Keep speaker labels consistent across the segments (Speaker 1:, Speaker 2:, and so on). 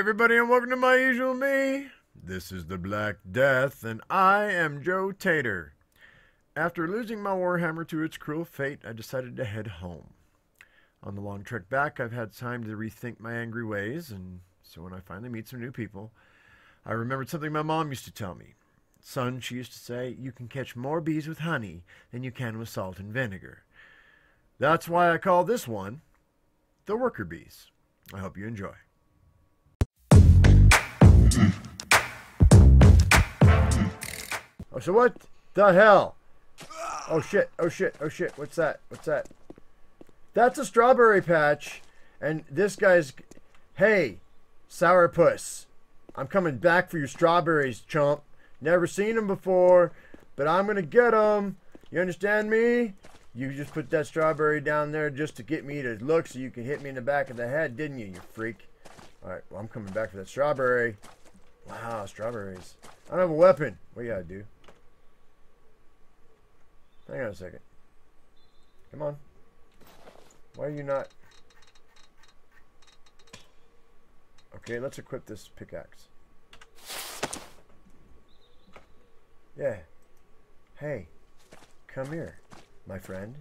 Speaker 1: everybody, and welcome to my usual me. This is the Black Death, and I am Joe Tater. After losing my Warhammer to its cruel fate, I decided to head home. On the long trek back, I've had time to rethink my angry ways, and so when I finally meet some new people, I remembered something my mom used to tell me. Son, she used to say, you can catch more bees with honey than you can with salt and vinegar. That's why I call this one the Worker Bees. I hope you enjoy. Oh, so what the hell? Oh shit, oh shit, oh shit, what's that? What's that? That's a strawberry patch, and this guy's. Hey, sourpuss, I'm coming back for your strawberries, chump. Never seen them before, but I'm gonna get them. You understand me? You just put that strawberry down there just to get me to look so you can hit me in the back of the head, didn't you, you freak? Alright, well, I'm coming back for that strawberry. Wow, strawberries. I don't have a weapon. What you gotta do? Hang on a second. Come on. Why are you not... Okay, let's equip this pickaxe. Yeah. Hey, come here, my friend.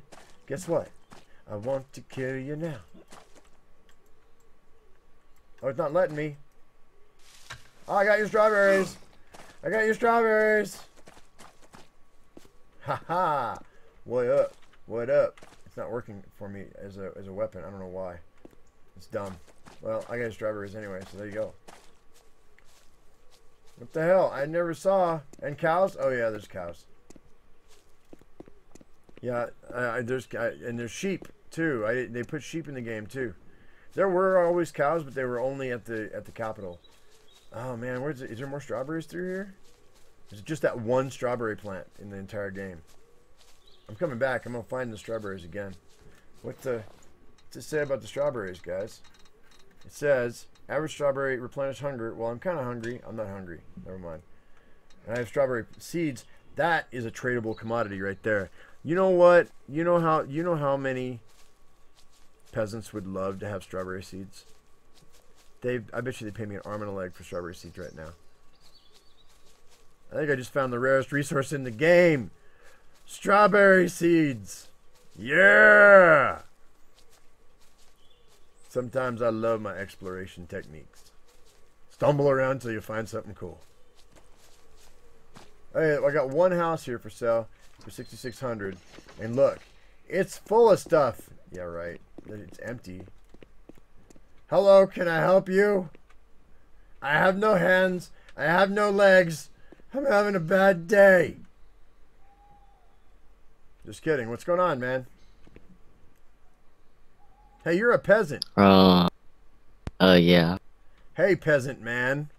Speaker 1: Guess what? I want to kill you now. Oh, it's not letting me. Oh, I got your strawberries. I got your strawberries. Ha ha. What up? What up? It's not working for me as a, as a weapon. I don't know why. It's dumb. Well, I got strawberries anyway, so there you go. What the hell? I never saw. And cows? Oh yeah, there's cows. Yeah, uh, there's and there's sheep too. I they put sheep in the game too. There were always cows, but they were only at the at the capital. Oh man, where's it? Is there more strawberries through here? There's just that one strawberry plant in the entire game. I'm coming back. I'm gonna find the strawberries again. What the? It say about the strawberries, guys? It says Average strawberry replenish hunger. Well, I'm kind of hungry. I'm not hungry. Never mind. And I have strawberry seeds. That is a tradable commodity right there. You know what? You know how you know how many peasants would love to have strawberry seeds? They I bet you they pay me an arm and a leg for strawberry seeds right now. I think I just found the rarest resource in the game. Strawberry seeds. Yeah! Sometimes I love my exploration techniques. Stumble around until you find something cool. Hey, I got one house here for sale for 6600 And look, it's full of stuff. Yeah, right. It's empty. Hello, can I help you? I have no hands. I have no legs. I'm having a bad day. Just kidding. What's going on, man? Hey, you're a peasant.
Speaker 2: Uh, uh, yeah.
Speaker 1: Hey, peasant man.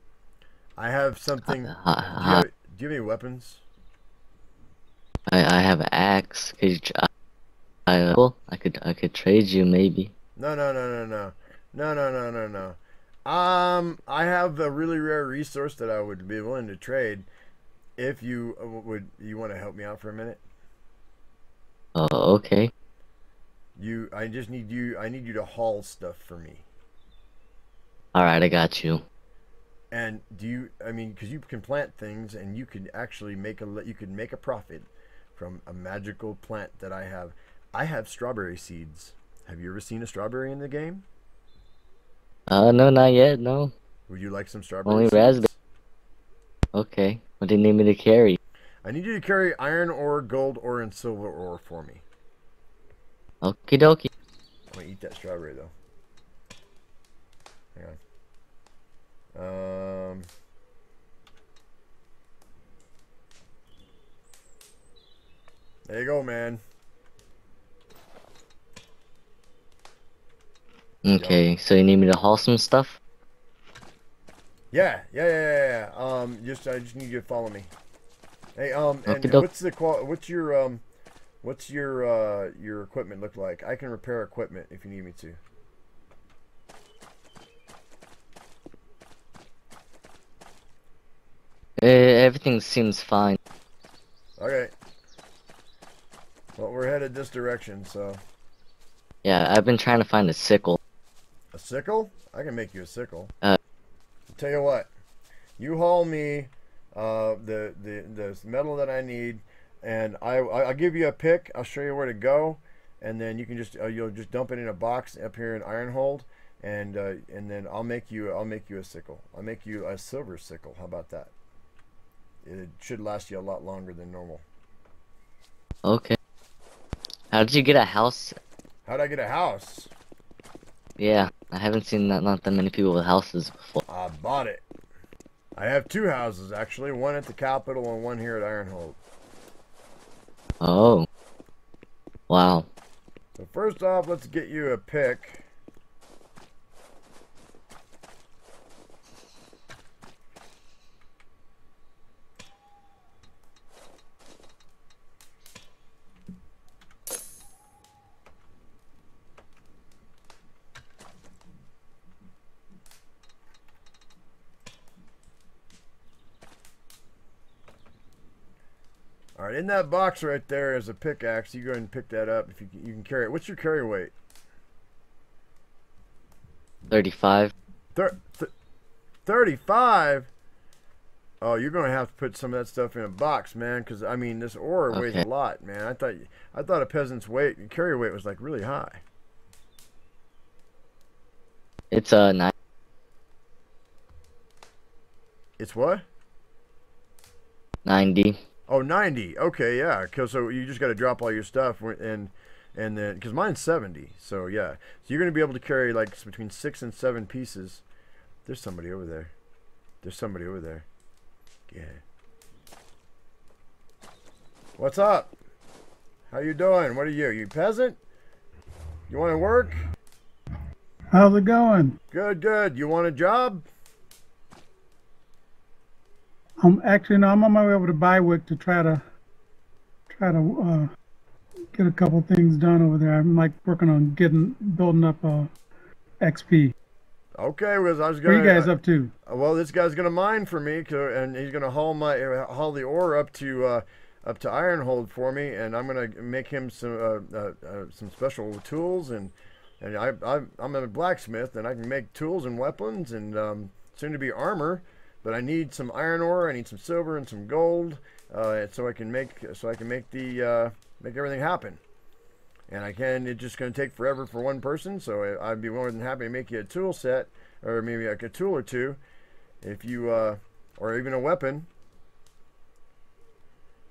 Speaker 1: I have something. Uh, uh, do, you have, do, you have, any weapons?
Speaker 2: I I have an axe. Could you, I uh, I could I could trade you maybe.
Speaker 1: No no no no no no no no no no. Um, I have a really rare resource that I would be willing to trade. If you uh, would, you want to help me out for a minute?
Speaker 2: Oh, okay.
Speaker 1: You, I just need you. I need you to haul stuff for me.
Speaker 2: All right, I got you.
Speaker 1: And do you? I mean, because you can plant things, and you could actually make a. You could make a profit from a magical plant that I have. I have strawberry seeds. Have you ever seen a strawberry in the game?
Speaker 2: Uh, no, not yet. No.
Speaker 1: Would you like some strawberry?
Speaker 2: Only raspberry. Okay. What do you need me to carry?
Speaker 1: I need you to carry iron ore, gold ore, and silver ore for me.
Speaker 2: Okie dokie.
Speaker 1: I'm gonna eat that strawberry though. Hang on. Um. There you go, man.
Speaker 2: Okay, so you need me to haul some stuff?
Speaker 1: Yeah, yeah, yeah, yeah. yeah. Um, just I just need you to follow me. Hey, um, and what's the qual? What's your um? What's your uh, your equipment look like? I can repair equipment if you need me to.
Speaker 2: Uh, everything seems fine.
Speaker 1: Okay. Well, we're headed this direction, so.
Speaker 2: Yeah, I've been trying to find a sickle.
Speaker 1: Sickle? I can make you a sickle.
Speaker 2: Uh,
Speaker 1: tell you what, you haul me uh, the the the metal that I need, and I I'll give you a pick. I'll show you where to go, and then you can just uh, you'll just dump it in a box up here in Ironhold, and uh, and then I'll make you I'll make you a sickle. I'll make you a silver sickle. How about that? It should last you a lot longer than normal.
Speaker 2: Okay. How did you get a house?
Speaker 1: How'd I get a house?
Speaker 2: Yeah, I haven't seen that not that many people with houses before.
Speaker 1: I bought it. I have two houses actually, one at the capital and one here at Ironhold.
Speaker 2: Oh. Wow.
Speaker 1: So first off, let's get you a pick. All right, in that box right there is a pickaxe. You go ahead and pick that up if you can, you can carry it. What's your carry weight?
Speaker 2: 35.
Speaker 1: Thir- th- 35? Oh, you're going to have to put some of that stuff in a box, man, cuz I mean, this ore weighs a lot, man. I thought I thought a peasant's weight, carry weight was like really high.
Speaker 2: It's uh nine.
Speaker 1: It's what?
Speaker 2: 90.
Speaker 1: Oh, 90. Okay, yeah. Cause so you just got to drop all your stuff and and then cuz mine's 70. So, yeah. So you're going to be able to carry like between 6 and 7 pieces. There's somebody over there. There's somebody over there. Yeah. What's up? How you doing? What are you? You peasant? You want to work?
Speaker 3: How's it going?
Speaker 1: Good, good. You want a job?
Speaker 3: I'm actually no, I'm on my way over to Bywick to try to try to uh, get a couple things done over there. I'm like working on getting building up uh, XP.
Speaker 1: Okay, because I was
Speaker 3: What
Speaker 1: going
Speaker 3: are you guys up to?
Speaker 1: Uh, Well, this guy's gonna mine for me, and he's gonna haul my uh, haul the ore up to uh, up to Ironhold for me, and I'm gonna make him some uh, uh, uh, some special tools, and and I, I I'm a blacksmith, and I can make tools and weapons, and um, soon to be armor, but I need some iron ore, I need some silver and some gold, uh, so I can make so I can make the uh, make everything happen. And I can. It's just going to take forever for one person, so I- I'd be more than happy to make you a tool set, or maybe like a tool or two, if you uh or even a weapon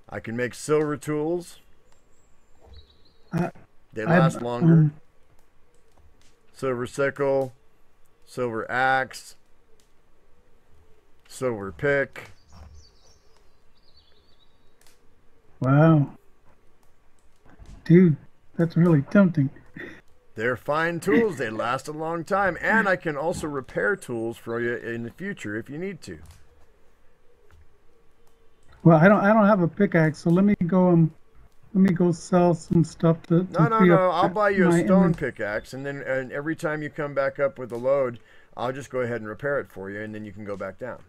Speaker 1: i can make silver tools
Speaker 3: I-
Speaker 1: they
Speaker 3: I'm-
Speaker 1: last longer
Speaker 3: um,
Speaker 1: silver sickle silver axe silver pick.
Speaker 3: Wow, dude, that's really tempting.
Speaker 1: they're fine tools. They last a long time and i can also repair tools for you in the future if you need to.
Speaker 3: Well, I don't I don't have a pickaxe, so let me go um let me go sell some stuff to. to
Speaker 1: no no no. i'll buy you a stone pickaxe and then and every time you come back up with a load i'll just go ahead and repair it for you and then you can go back down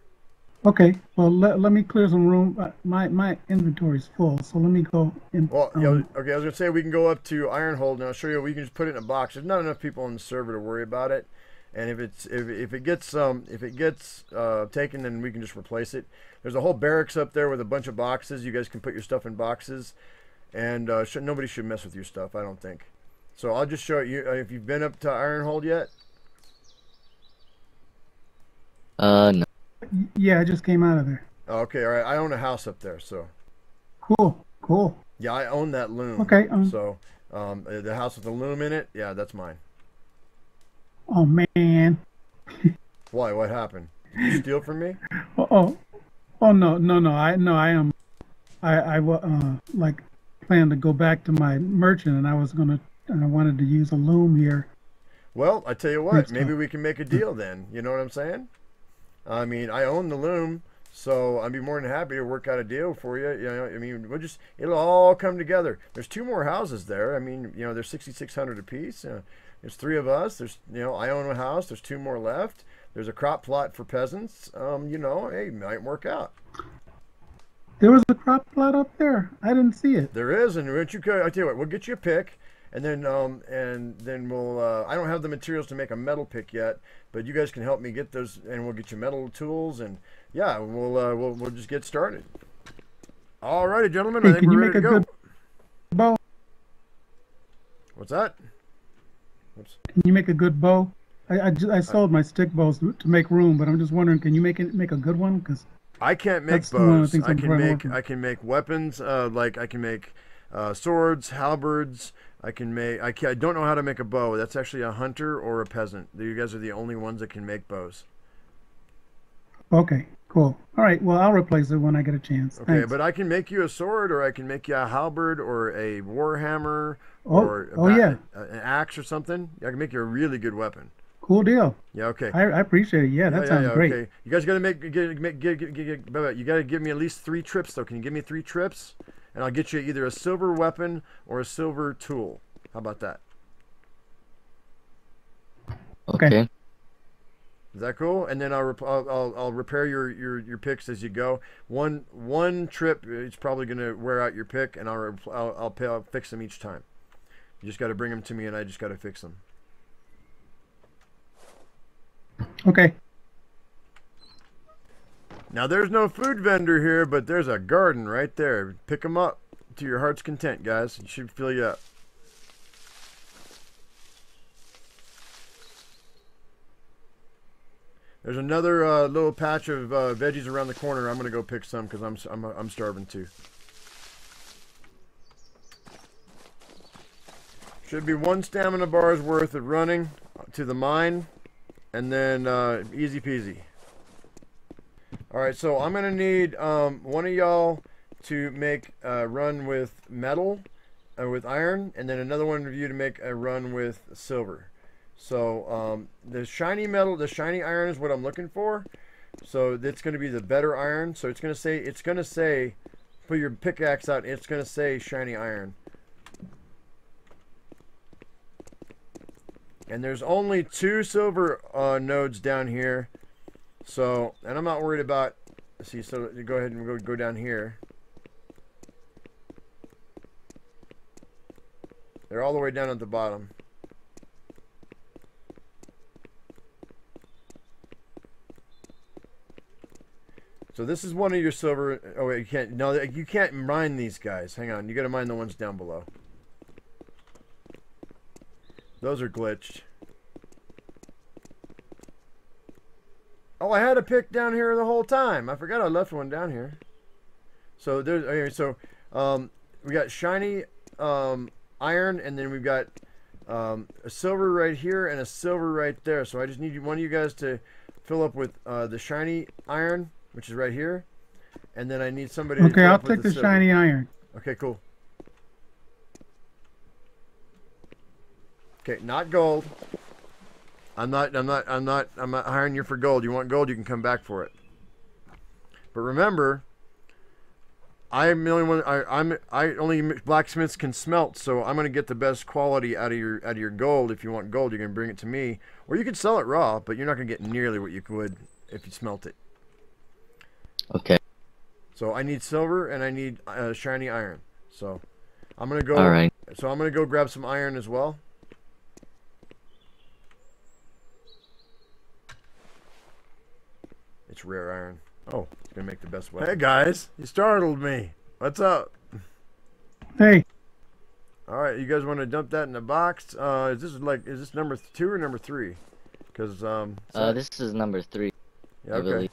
Speaker 3: Okay, well let, let me clear some room. Uh, My my inventory's full, so let me go. In,
Speaker 1: Well,
Speaker 3: um,
Speaker 1: you know, okay, I was gonna say we can go up to Ironhold and I'll show you. We can just put it in a box. There's not enough people on the server to worry about it, and if it's if, if it gets um if it gets uh, taken, then we can just replace it. There's a whole barracks up there with a bunch of boxes. You guys can put your stuff in boxes, and uh, should, nobody should mess with your stuff. I don't think. So I'll just show you uh, if you've been up to Ironhold yet.
Speaker 2: Uh no.
Speaker 3: Yeah, I just came out of there.
Speaker 1: Okay, all right. I own a house up there, so
Speaker 3: Cool, cool.
Speaker 1: yeah, I own that loom.
Speaker 3: Okay, um,
Speaker 1: So um, uh, the house with the loom in it, yeah, that's mine.
Speaker 3: Oh man.
Speaker 1: Why? What happened? Did you steal from me?
Speaker 3: Oh, oh, oh no, no, no. I no, I am. I I uh like planned to go back to my merchant, and I was gonna. I wanted to use a loom here.
Speaker 1: Well, I tell you what, maybe we can make a deal then. You know what I'm saying? I mean, I own the loom, so I'd be more than happy to work out a deal for you. You know, I mean, we'll just it'll all come together. There's two more houses there. I mean, you know, there's 6,600 apiece. Uh, there's three of us. There's you know, I own a house. There's two more left. There's a crop plot for peasants. Um, you know, hey, might work out.
Speaker 3: There was a crop plot up there. I didn't see it.
Speaker 1: There is, and once you go, I tell you what, we'll get you a pick, and then um, and then we'll. Uh, I don't have the materials to make a metal pick yet, but you guys can help me get those, and we'll get you metal tools, and yeah, we'll uh, we'll we'll just get started. All righty, gentlemen. I think
Speaker 3: can
Speaker 1: we're ready
Speaker 3: a
Speaker 1: to go.
Speaker 3: good bow?
Speaker 1: What's that? Whoops.
Speaker 3: Can you make a good bow? I, I, I sold my stick bows to, to make room, but I'm just wondering, can you make it make a good one? Because
Speaker 1: I can't make
Speaker 3: That's one of the
Speaker 1: bows. I can make. I can make weapons. Uh, like I can make uh, swords, halberds. I can make. I, can, I don't know how to make a bow. That's actually a hunter or a peasant. You guys are the only ones that can make bows.
Speaker 3: okay, cool. All right, well I'll replace it when I get a chance.
Speaker 1: Okay,
Speaker 3: Thanks.
Speaker 1: but I can make you a sword, or I can make you a halberd, or a warhammer,
Speaker 3: Oh,
Speaker 1: or a
Speaker 3: oh, yeah.
Speaker 1: a- an axe or something. I can make you a really good weapon.
Speaker 3: cool deal.
Speaker 1: Yeah. Okay.
Speaker 3: I, I appreciate it. Yeah, that
Speaker 1: yeah,
Speaker 3: sounds
Speaker 1: yeah, yeah,
Speaker 3: great.
Speaker 1: Okay. You guys got to make get, make, get, get, get, get, get- you got to give me at least three trips though. Can you give me three trips, and I'll get you either a silver weapon or a silver tool. How about that?
Speaker 3: Okay.
Speaker 2: Okay.
Speaker 1: Is that cool? And then I'll I'll, I'll, I'll repair your, your, your picks as you go. One one trip it's probably gonna wear out your pick, and I'll I'll I'll, pay, I'll fix them each time. You just got to bring them to me, and I just got to fix them.
Speaker 3: Okay.
Speaker 1: Now there's no food vendor here, but there's a garden right there. Pick them up to your heart's content, guys. It should fill you up. There's another uh, little patch of uh, veggies around the corner. I'm gonna go pick some because I'm, I'm I'm starving too. Should be one stamina bar's worth of running to the mine, and then uh, easy peasy. All right, so I'm gonna need um, one of y'all to make a run with metal, uh, with iron, and then another one of you to make a run with silver. So um, the shiny metal, the shiny iron is what I'm looking for. So it's gonna be the better iron. So it's gonna say, it's gonna say, put your pickaxe out. It's gonna say shiny iron. And there's only two silver uh, nodes down here. So, and I'm not worried about. See, so you go ahead and go go down here. They're all the way down at the bottom. So this is one of your silver. Oh wait, you can't. No, you can't mine these guys. Hang on, you got to mine the ones down below. Those are glitched. Oh, I had a pick down here the whole time. I forgot I left one down here. So there's okay, so um, we got shiny um, iron, and then we've got um, a silver right here and a silver right there. So I just need one of you guys to fill up with uh, the shiny iron, which is right here, and then I need somebody.
Speaker 3: Okay, I'll
Speaker 1: up with
Speaker 3: take the
Speaker 1: silver.
Speaker 3: shiny iron.
Speaker 1: Okay, cool. Okay, not gold. I'm not. I'm not. I'm not. I'm not hiring you for gold. You want gold? You can come back for it. But remember, I'm the only one. I, I'm. I only blacksmiths can smelt, so I'm gonna get the best quality out of your out of your gold. If you want gold, you can bring it to me, or you can sell it raw. But you're not gonna get nearly what you could if you smelt it.
Speaker 2: Okay.
Speaker 1: So I need silver and I need uh, shiny iron. So I'm gonna go.
Speaker 2: All right.
Speaker 1: So I'm gonna go grab some iron as well. It's rare iron. Oh, it's gonna make the best weapon. Hey guys, you startled me. What's up?
Speaker 3: Hey,
Speaker 1: All right, you guys want to dump that in the box? Uh, is this like is this number two or number three? Because um,
Speaker 2: Uh, this is number three,
Speaker 1: yeah,
Speaker 2: I
Speaker 1: okay.
Speaker 2: believe.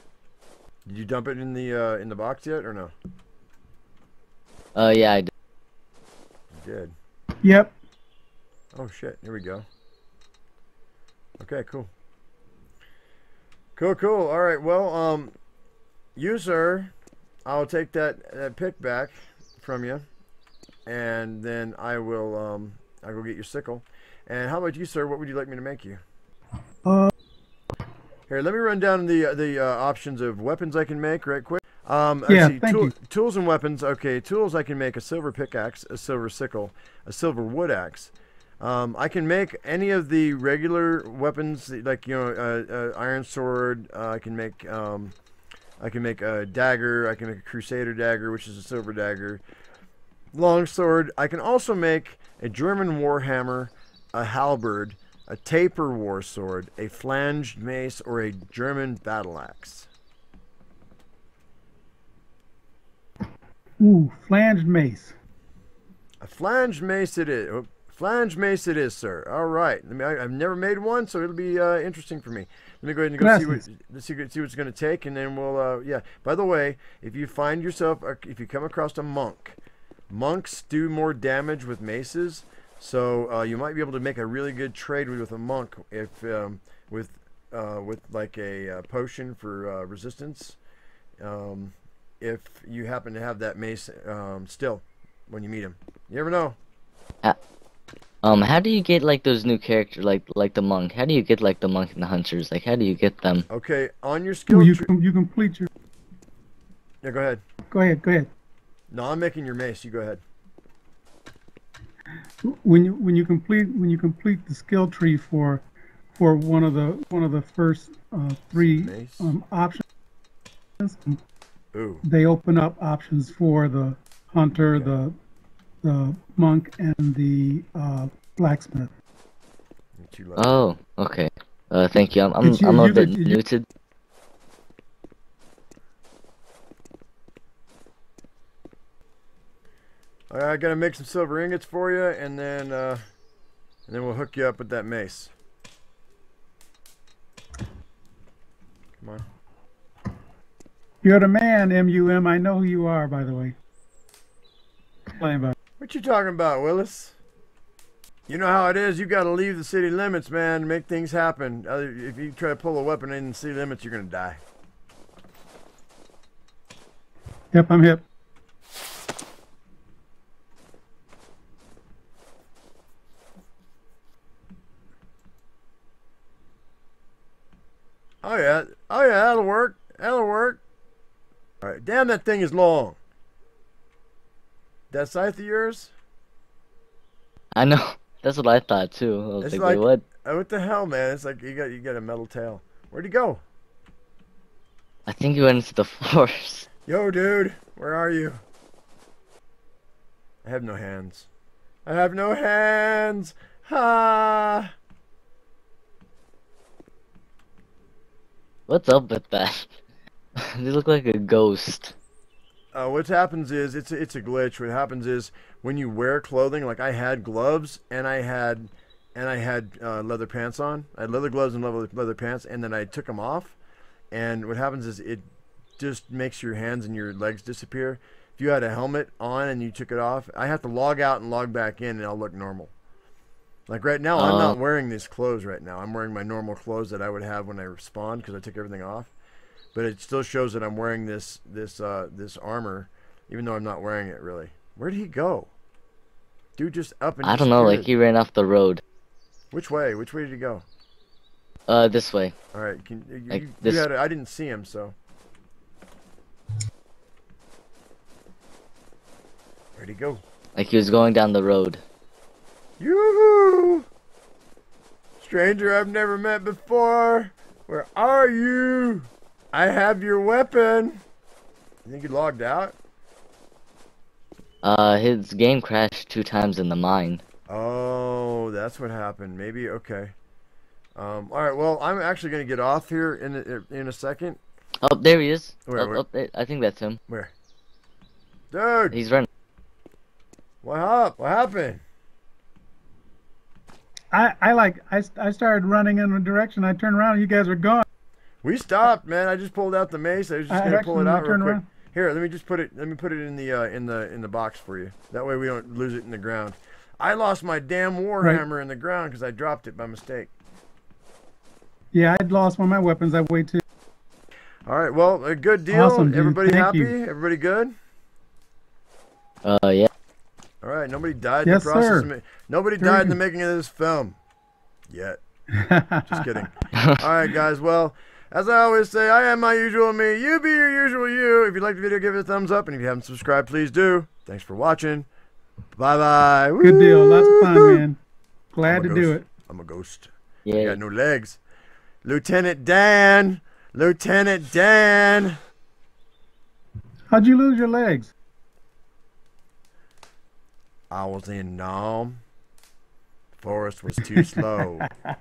Speaker 1: Did you dump it in the uh, in the box yet or no?
Speaker 2: Uh, yeah, I did.
Speaker 1: You did.
Speaker 3: yep.
Speaker 1: Oh shit, here we go. Okay, cool. Cool, cool. All right, well, um, you sir, I'll take that that pick back from you, and then I will um, I'll go get your sickle. And how about you, sir? What would you like me to make you?
Speaker 3: Uh,
Speaker 1: Here, let me run down the the uh, options of weapons I can make right quick. Um,
Speaker 3: Yeah,
Speaker 1: see,
Speaker 3: thank
Speaker 1: tool-
Speaker 3: you.
Speaker 1: Tools and weapons. Okay, tools. I can make a silver pickaxe, a silver sickle, a silver wood axe. Um, I can make any of the regular weapons, like you know, uh, uh, iron sword. Uh, I can make. Um, I can make a dagger. I can make a crusader dagger, which is a silver dagger. Long sword. I can also make a German warhammer, a halberd, a taper war sword, a flanged mace, or a German battle axe?
Speaker 3: Ooh, flanged mace.
Speaker 1: A flanged mace it is. Oh, flanged mace it is, sir. All right. Let me, I, have never made one, so it'll be uh, interesting for me. Let me go ahead and go see what
Speaker 3: Gracias.
Speaker 1: let's see, see what it's going to take, and then we'll. Uh, yeah. By the way, if you find yourself, uh, if you come across a monk, monks do more damage with maces, so uh, you might be able to make a really good trade with, with a monk if um, with uh, with like a uh, potion for uh, resistance. Um, if you happen to have that mace um, still when you meet him, you never know.
Speaker 2: Um, how do you get like those new characters, like like the monk? How do you get like the monk and the hunters? Like, how do you get them?
Speaker 1: Okay, on your skill
Speaker 3: Ooh, you
Speaker 1: tree.
Speaker 3: com- you complete your.
Speaker 1: Yeah, go ahead.
Speaker 3: Go ahead. Go ahead.
Speaker 1: No, I'm making your mace. You go ahead.
Speaker 3: when you when you complete when you complete the skill tree for for one of the one of the first uh, three um, options,
Speaker 1: Ooh.
Speaker 3: they open up options for the hunter, the the monk, and the uh, blacksmith.
Speaker 2: Oh, okay. Uh, thank you. I'm I'm,
Speaker 3: Did you-
Speaker 2: I'm a
Speaker 3: you
Speaker 2: bit
Speaker 3: did- you-
Speaker 2: new to.
Speaker 1: All right, I gotta make some silver ingots for you, and then uh, and then we'll hook you up with that mace. Come on.
Speaker 3: You're the man, M U M. I know who you are, by the way. Playing about.
Speaker 1: What you talking about, Willis? You know how it is. You gotta leave the city limits, man. to Make things happen. Uh, if you try to pull a weapon in the city limits, you're gonna die.
Speaker 3: Yep, I'm hip.
Speaker 1: Oh yeah. Oh yeah. That'll work. That'll work. All right. Damn, that thing is long. That scythe of yours?
Speaker 2: I know. That's what I thought too. I was
Speaker 1: It's
Speaker 2: like,
Speaker 1: like-
Speaker 2: what?
Speaker 1: Oh, what the hell, man? It's like you got you got a metal tail. Where'd he go?
Speaker 2: I think you went into the forest.
Speaker 1: Yo, dude, where are you? I have no hands. I have no hands. Ha!
Speaker 2: What's up with that? you look like a ghost.
Speaker 1: Uh, what happens is it's a, it's a glitch. What happens is when you wear clothing, like I had gloves and I had and I had uh, leather pants on. I had leather gloves and leather leather pants, and then I took them off. And what happens is it just makes your hands and your legs disappear. If you had a helmet on and you took it off, I have to log out and log back in, and I'll look normal. Like right now, I'm not
Speaker 2: Oh.
Speaker 1: wearing these clothes right now. I'm wearing my normal clothes that I would have when I spawned because I took everything off. But it still shows that I'm wearing this this uh, this armor, even though I'm not wearing it really. Where did he go? Dude, just up and
Speaker 2: I don't know. Like he ran off the road.
Speaker 1: Which way? Which way did he go?
Speaker 2: Uh, this way.
Speaker 1: All right, can you,
Speaker 2: Like
Speaker 1: you, you had a, I didn't see him, so. Where'd he go?
Speaker 2: Like he was going down the road.
Speaker 1: Yoo-hoo! Stranger I've never met before. Where are you? I have your weapon. You think he logged out?
Speaker 2: Uh, his game crashed two times in the mine.
Speaker 1: Oh, that's what happened. Maybe okay. Um, all right. Well, I'm actually gonna get off here in a, in a second.
Speaker 2: Oh, there he is.
Speaker 1: Where,
Speaker 2: oh,
Speaker 1: where?
Speaker 2: oh, I think that's him.
Speaker 1: Where? Dude,
Speaker 2: He's running.
Speaker 1: what up? What happened?
Speaker 3: I, I like I, I started running in a direction. I turned around and you guys are gone.
Speaker 1: We stopped, man. I just pulled out the mace. I was just
Speaker 3: I
Speaker 1: gonna pull it out real quick.
Speaker 3: around.
Speaker 1: Here, let me just put it. Let me put it in the uh, in the in the box for you. That way we don't lose it in the ground. I lost my damn warhammer in the ground because I dropped it by mistake.
Speaker 3: Yeah, I'd lost one of my weapons. I wait too.
Speaker 1: All right. Well, a good deal.
Speaker 3: Awesome.
Speaker 1: Everybody
Speaker 3: Thank
Speaker 1: happy?
Speaker 3: you.
Speaker 1: Everybody good?
Speaker 2: Uh, yeah.
Speaker 1: All right. Nobody died
Speaker 3: Yes,
Speaker 1: in the process.
Speaker 3: sir.
Speaker 1: Of ma- nobody
Speaker 3: Very
Speaker 1: died in the making of this film. Yet. Just kidding. All right, guys. Well, as I always say, I am my usual me. You be your usual you. If you like the video, give it a thumbs up. And if you haven't subscribed, please do. Thanks for watching. Bye bye.
Speaker 3: Good deal. Lots of fun, man. Glad to do it.
Speaker 1: I'm a ghost. I
Speaker 2: Yeah.
Speaker 1: got no legs. Lieutenant Dan. Lieutenant Dan.
Speaker 3: How'd you lose your legs?
Speaker 1: I was in Nam. Forrest was too slow.